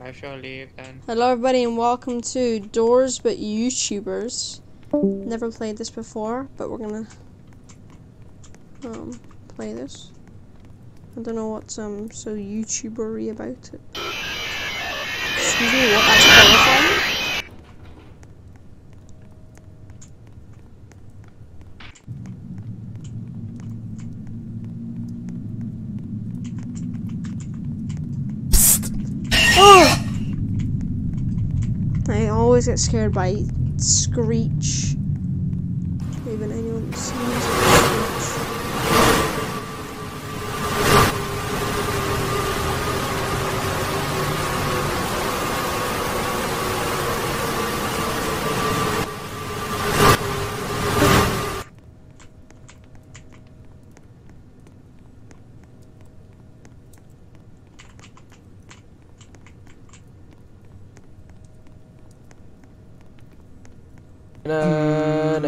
Actually, you can. Hello everybody and welcome to Doors But YouTubers. Never played this before, but we're gonna um play this. I don't know what's um so YouTubery about it. Excuse me, what that's qualifying? Oh! I always get scared by Screech. Even anyone Wow.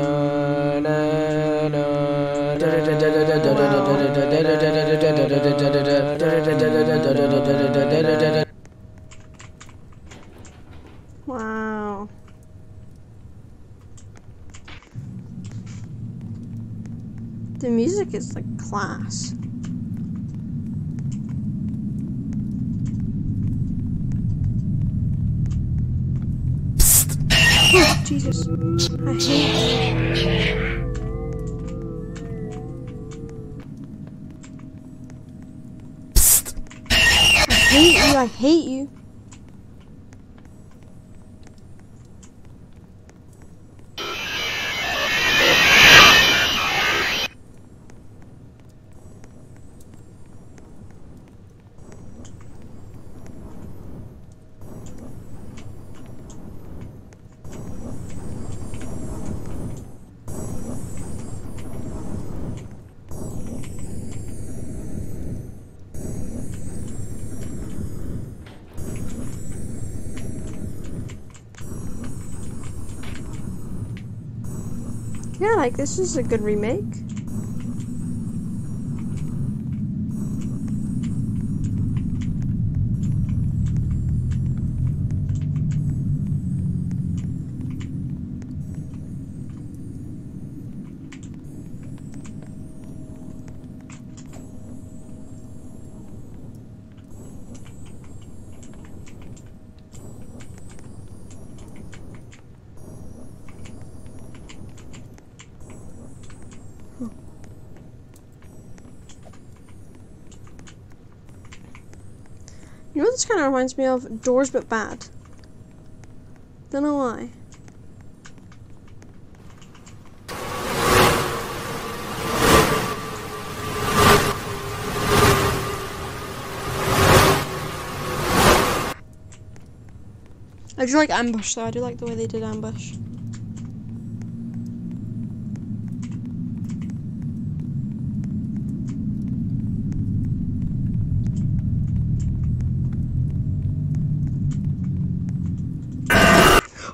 The music is like class. Jesus. I hate I hate you, I hate you. Yeah, like this is a good remake. You know this kind of reminds me of? Doors but bad. Don't know why. I do like ambush though. I do like the way they did ambush.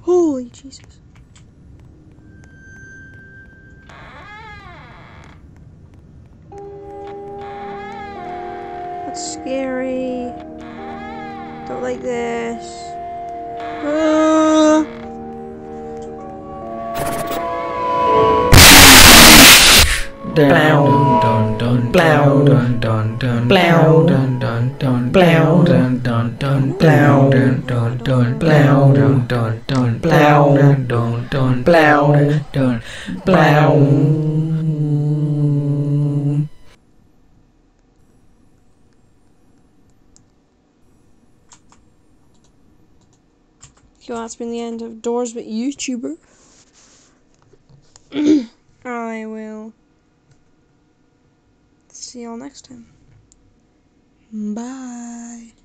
Holy Jesus. That's scary. Don't like this. Ah. Dun dun blow, dun dun dun blow, dun dun dun blow, dun dun dun blow, dun dun dun blow, dun dun dun blow, dun dun dun blow, dun blow. So that's been the end of Doors with YouTuber. I will see y'all next time. Bye.